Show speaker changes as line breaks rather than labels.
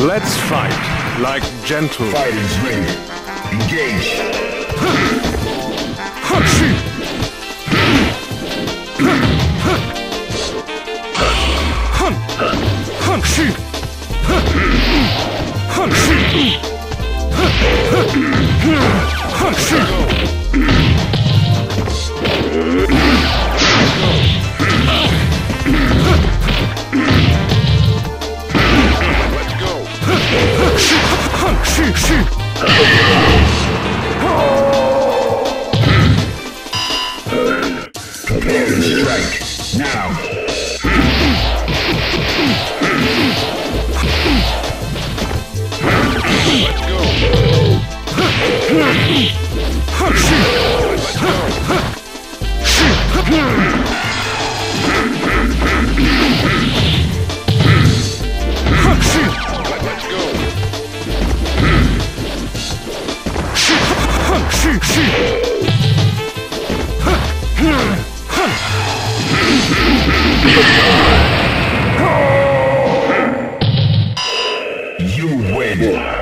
Let's fight like gentlemen.
Fighters ready. Engage.
Hunchy! shoot, shoot.
You win.